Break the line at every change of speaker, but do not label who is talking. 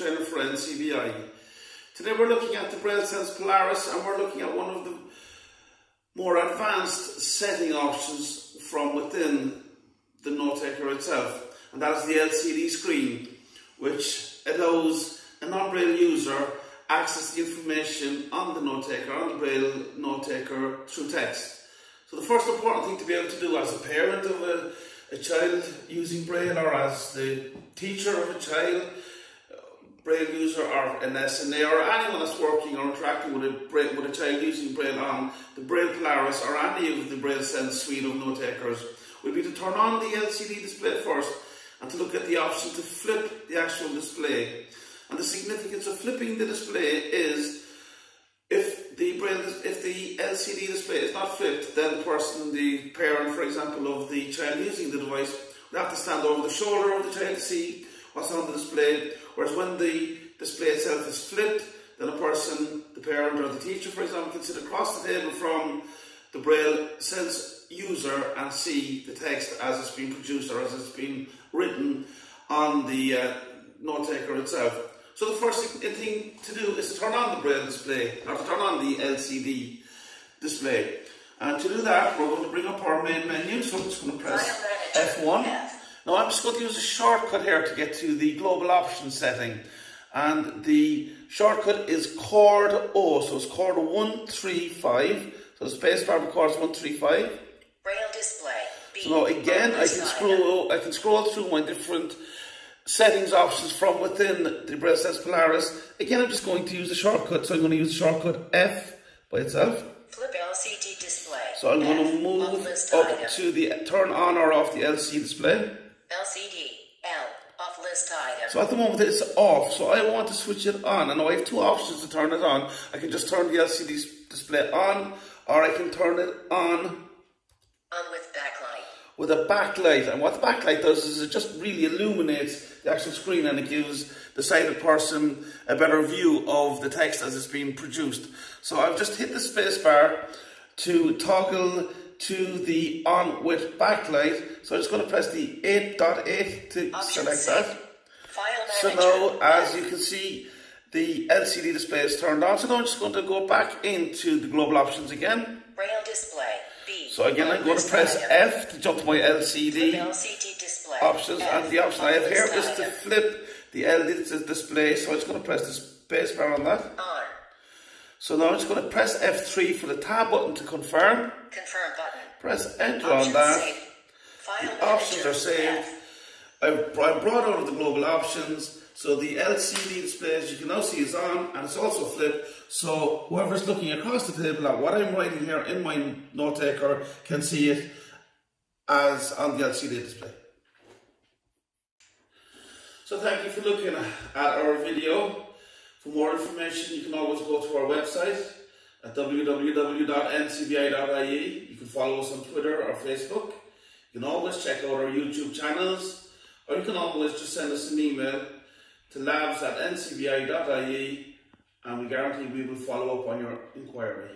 trainer for NCBI. Today we're looking at the Braille Sense Polaris and we're looking at one of the more advanced setting options from within the note taker itself and that is the LCD screen which allows a non-Braille user access the information on the note taker, on the Braille note taker through text. So the first important thing to be able to do as a parent of a, a child using Braille or as the teacher of a child, Braille user or an SNA or anyone that's working or interacting with a, with a child using Braille on the Braille Polaris or any of the Braille Sense suite of note takers will be to turn on the LCD display first and to look at the option to flip the actual display. And the significance of flipping the display is the if the LCD display is not flipped, then the person, the parent, for example, of the child using the device, would have to stand over the shoulder of the child to see what's on the display. Whereas when the display itself is flipped, then a person, the parent or the teacher, for example, can sit across the table from the Braille Sense user and see the text as it's been produced or as it's been written on the uh, note taker itself. So the first thing to do is to turn on the Braille display, or to turn on the LCD display. And to do that, we're going to bring up our main menu, so I'm just going to press F1. Now I'm just going to use a shortcut here to get to the global options setting. And the shortcut is chord O, so it's chord 135. So the spacebar records 135.
Braille display.
B. So now again, I can scroll. I can scroll through my different settings options from within the Braille Sense Polaris. Again, I'm just going to use the shortcut. So I'm going to use the shortcut F by itself.
Flip LCD display.
So I'm F going to move up item. to the turn on or off the LCD display.
LCD L off list item.
So at the moment it's off. So I want to switch it on. And I have two options to turn it on. I can just turn the LCD display on, or I can turn it on
on with backlight.
With a backlight. And what the backlight does is it just really illuminates the actual screen and it gives the sighted person a better view of the text as it's being produced. So I've just hit the space bar to toggle to the on with backlight. So I'm just going to press the 8.8 to Option select that. so now, as you can see, the LCD display is turned on. So now I'm just going to go back into the global options again.
Braille display.
So again, I'm going to press F to jump to my LCD, options, and the option I have er here is to flip the er LCD display. So I'm just going to press the space bar on that. So now I'm just going to press F3 for the tab button to confirm.
Confirm button.
Press enter on that. Options er are saved. I've brought out of the global options. So the LCD display, as you can now see, is on and it's also flipped. So whoever's looking across the table at what I'm writing here in my note taker can see it as on the LCD display. So thank you for looking at our video. For more information, you can always go to our website at www.ncbi.ie. You can follow us on Twitter or Facebook. You can always check out our YouTube channels, or you can always just send us an email to labs at ncbi.ie and we guarantee we will follow up on your inquiry.